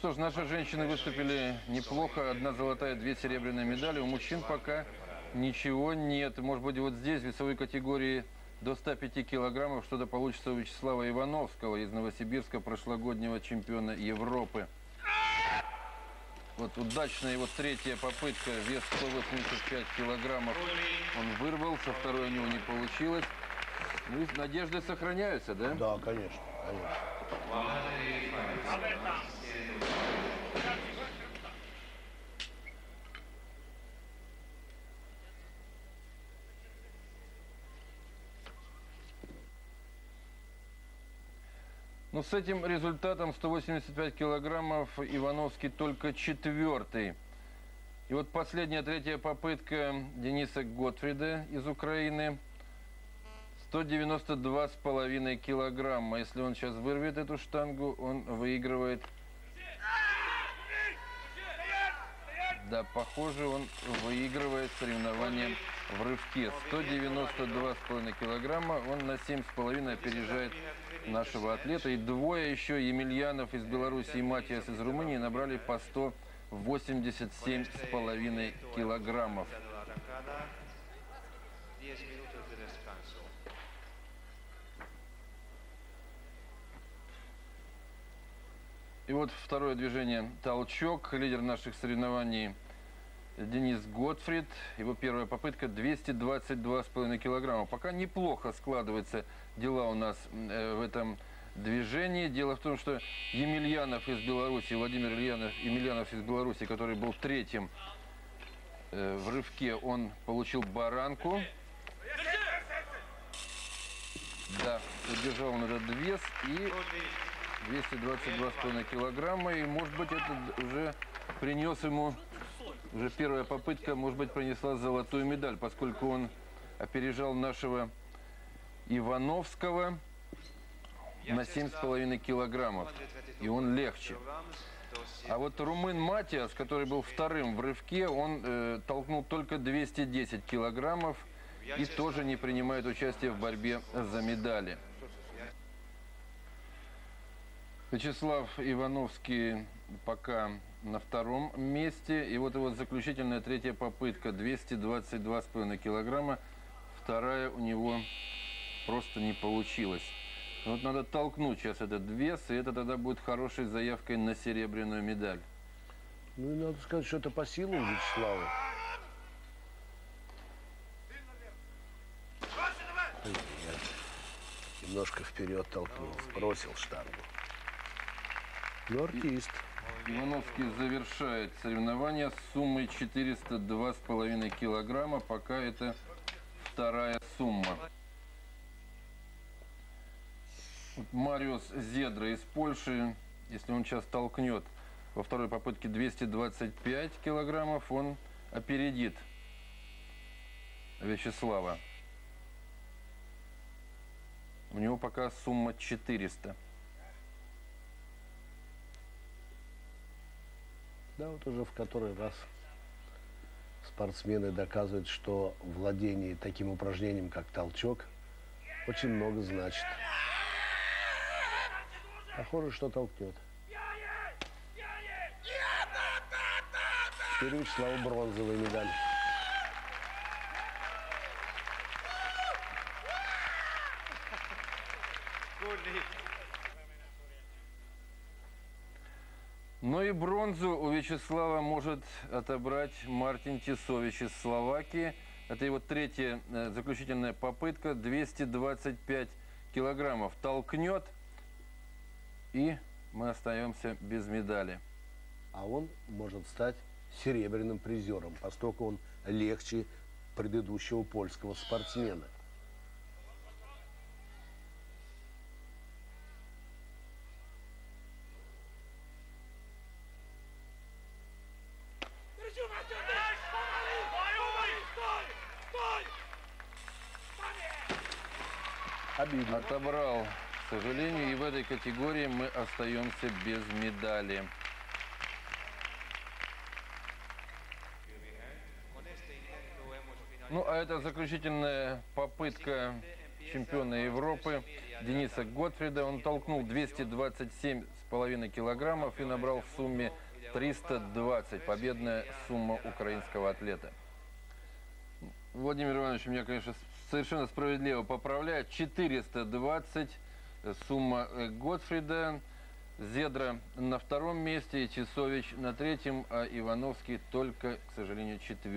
Что ж, наши женщины выступили неплохо. Одна золотая, две серебряные медали. У мужчин пока ничего нет. Может быть, вот здесь, в весовой категории до 105 килограммов, что-то получится у Вячеслава Ивановского из Новосибирска, прошлогоднего чемпиона Европы. Вот удачная его третья попытка, вес 185 килограммов. Он вырвал, со второй у него не получилось. Ну и надежды сохраняются, да? Да, конечно, конечно. Ну, с этим результатом 185 килограммов Ивановский только четвертый. И вот последняя, третья попытка Дениса Готфрида из Украины. 192,5 килограмма. Если он сейчас вырвет эту штангу, он выигрывает. Да, похоже, он выигрывает соревнование в рывке. 192,5 килограмма. Он на 7,5 опережает нашего атлета. И двое еще, Емельянов из Беларуси и Матиас из Румынии, набрали по 187,5 килограммов. И вот второе движение «Толчок». Лидер наших соревнований Денис Готфрид. Его первая попытка 222,5 килограмма. Пока неплохо складываются дела у нас э, в этом движении. Дело в том, что Емельянов из Беларуси, Владимир Ильянов, Емельянов из Беларуси, который был третьим э, в рывке, он получил баранку. Да, удержал он этот вес и 222,5 килограмма. И, может быть, это уже принес ему, уже первая попытка, может быть, принесла золотую медаль, поскольку он опережал нашего Ивановского на 7,5 килограммов. И он легче. А вот румын Матиас, который был вторым в рывке, он э, толкнул только 210 килограммов и тоже не принимает участие в борьбе за медали. Вячеслав Ивановский пока на втором месте. И вот его заключительная третья попытка. 222,5 килограмма. Вторая у него просто не получилось. Вот надо толкнуть сейчас этот вес, и это тогда будет хорошей заявкой на серебряную медаль. Ну и надо сказать, что это по силам Вячеслава. Немножко вперед толкнул, бросил штангу. Ну, артист. Ивановский завершает соревнования с суммой 402,5 килограмма. Пока это вторая сумма. Вот Мариус Зедра из Польши, если он сейчас толкнет во второй попытке 225 килограммов, он опередит Вячеслава. У него пока сумма 400. Да, вот уже в который раз спортсмены доказывают, что владение таким упражнением, как толчок, очень много значит. Похоже, что толкнет. Теперь у Вячеслава бронзовая медаль. Ну и бронзу у Вячеслава может отобрать Мартин Тисович из Словакии. Это его третья э, заключительная попытка. 225 килограммов толкнет. И мы остаемся без медали. А он может стать серебряным призером, поскольку он легче предыдущего польского спортсмена. Обидно. Отобрал, к сожалению, и в этой категории мы остаемся без медали. Ну, а это заключительная попытка чемпиона Европы Дениса Готфрида. Он толкнул 227,5 3,5 килограммов и набрал в сумме 320. Победная сумма украинского атлета. Владимир Иванович меня, конечно, совершенно справедливо поправляет. 420 сумма э, Готфрида. Зедра на втором месте, Часович на третьем, а Ивановский только, к сожалению, четвертый.